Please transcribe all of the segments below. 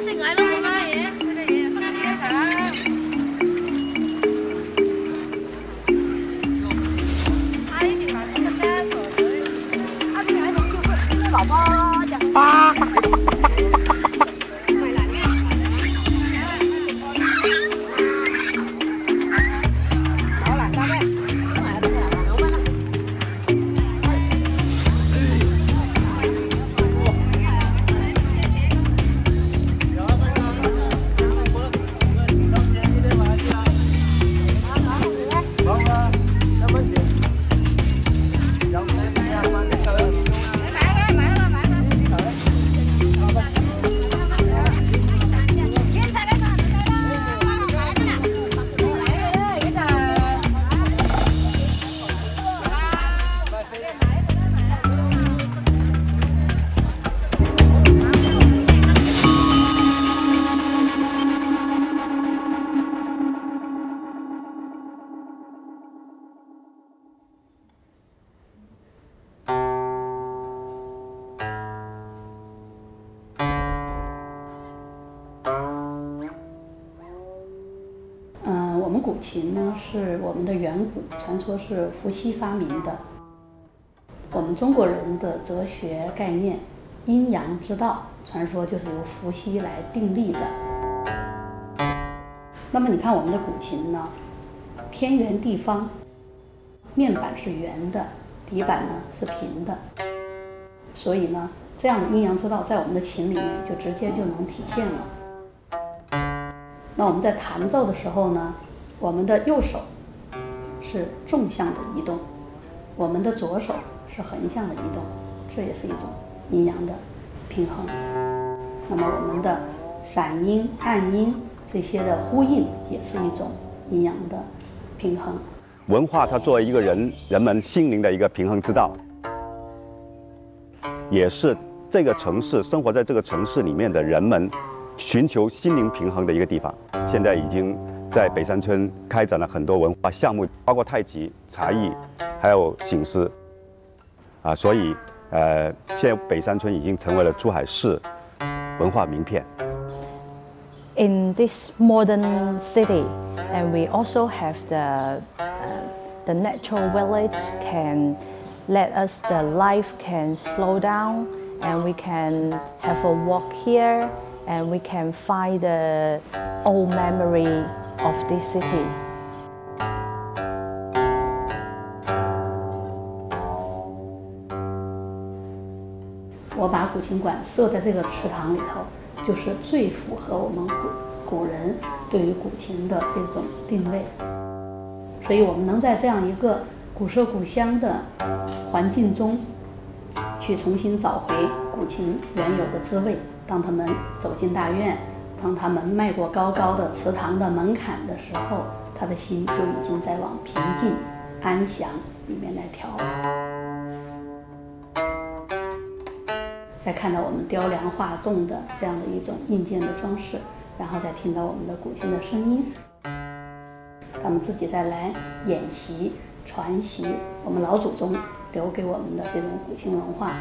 我是爱了我妈耶，这个也放天上。阿姨就拿这个单做古琴呢是我们的远古，传说是伏羲发明的。我们中国人的哲学概念“阴阳之道”，传说就是由伏羲来定立的。那么你看我们的古琴呢，天圆地方，面板是圆的，底板呢是平的，所以呢，这样的阴阳之道在我们的琴里面就直接就能体现了。那我们在弹奏的时候呢，我们的右手是纵向的移动，我们的左手是横向的移动，这也是一种阴阳的平衡。那么我们的闪音、暗音这些的呼应，也是一种阴阳的平衡。文化它作为一个人人们心灵的一个平衡之道，也是这个城市生活在这个城市里面的人们寻求心灵平衡的一个地方。现在已经在北山村开展了很多文化项目，包括太极、茶艺，还有醒狮。啊，所以呃，现在北山村已经成为了珠海市文化名片。 in this modern city and we also have the uh, the natural village can let us the life can slow down and we can have a walk here and we can find the old memory Of this city 我把古琴馆设在这个池塘里头，就是最符合我们古古人对于古琴的这种定位。所以我们能在这样一个古色古香的环境中，去重新找回古琴原有的滋味。当他们走进大院，当他们迈过高高的祠堂的门槛的时候，他的心就已经在往平静、安详里面来调。再看到我们雕梁画栋的这样的一种硬件的装饰，然后再听到我们的古琴的声音，他们自己再来演习、传习我们老祖宗留给我们的这种古琴文化，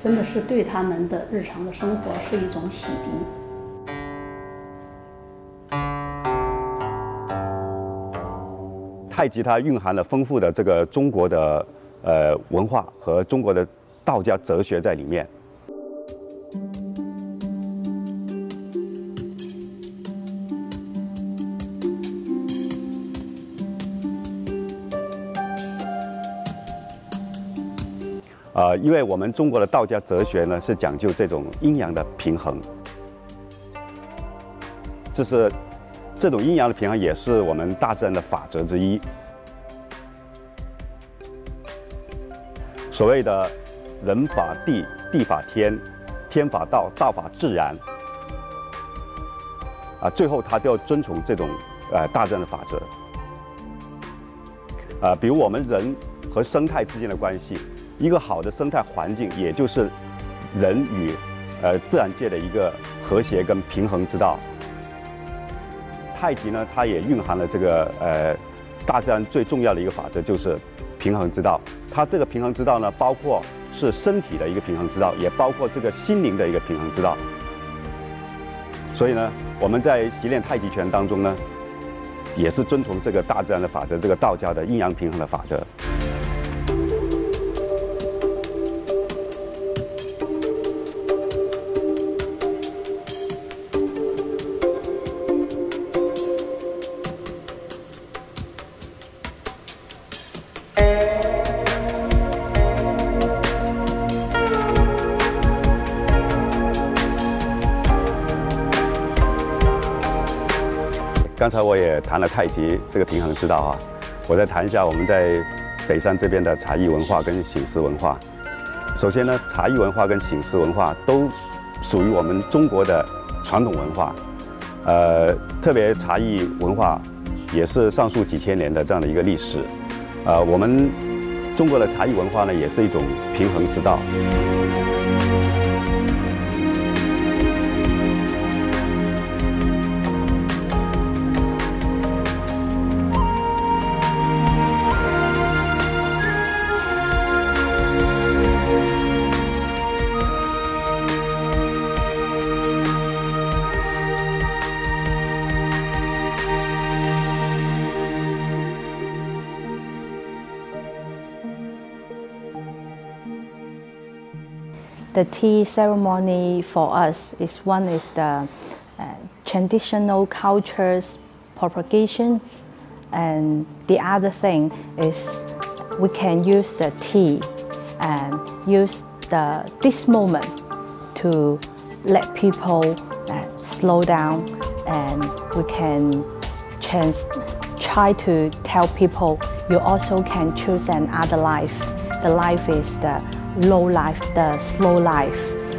真的是对他们的日常的生活是一种洗涤。太极它蕴含了丰富的这个中国的呃文化和中国的道家哲学在里面。呃，因为我们中国的道家哲学呢是讲究这种阴阳的平衡，这是这种阴阳的平衡也是我们大自然的法则之一。所谓的人法地，地法天，天法道，道法自然，啊，最后他都要遵从这种呃大自然的法则。啊，比如我们人和生态之间的关系，一个好的生态环境，也就是人与呃自然界的一个和谐跟平衡之道。太极呢，它也蕴含了这个呃大自然最重要的一个法则，就是平衡之道。它这个平衡之道呢，包括是身体的一个平衡之道，也包括这个心灵的一个平衡之道。所以呢，我们在习练太极拳当中呢，也是遵从这个大自然的法则，这个道家的阴阳平衡的法则。刚才我也谈了太极这个平衡之道啊，我再谈一下我们在北山这边的茶艺文化跟醒狮文化。首先呢，茶艺文化跟醒狮文化都属于我们中国的传统文化，呃，特别茶艺文化也是上述几千年的这样的一个历史，呃，我们中国的茶艺文化呢，也是一种平衡之道。The tea ceremony for us is one is the uh, traditional cultures propagation and the other thing is we can use the tea and use the this moment to let people uh, slow down and we can chance, try to tell people you also can choose another life. The life is the low life, the slow life,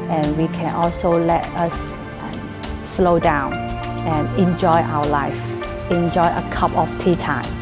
and we can also let us um, slow down and enjoy our life, enjoy a cup of tea time.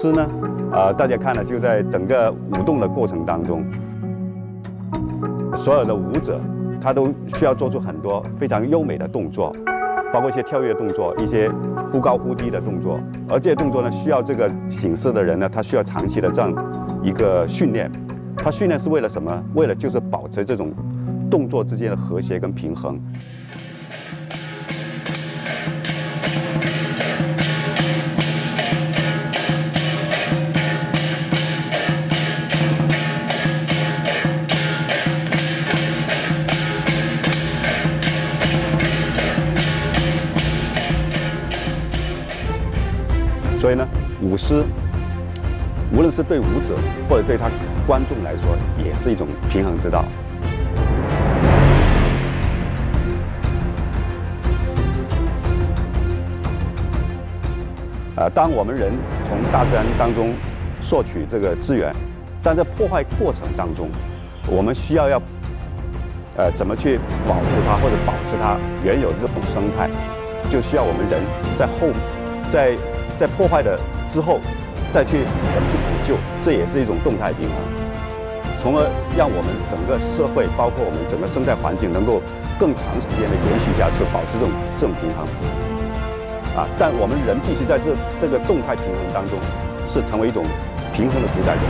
醒狮呢，呃，大家看了，就在整个舞动的过程当中，所有的舞者他都需要做出很多非常优美的动作，包括一些跳跃动作、一些忽高忽低的动作。而这些动作呢，需要这个醒狮的人呢，他需要长期的这样一个训练。他训练是为了什么？为了就是保持这种动作之间的和谐跟平衡。舞狮无论是对舞者或者对他观众来说，也是一种平衡之道。呃，当我们人从大自然当中索取这个资源，但在破坏过程当中，我们需要要呃怎么去保护它或者保持它原有的这种生态，就需要我们人在后在。在破坏的之后，再去怎么去补救，这也是一种动态平衡，从而让我们整个社会，包括我们整个生态环境，能够更长时间的延续下去，保持这种这种平衡。啊，但我们人必须在这这个动态平衡当中，是成为一种平衡的主宰者。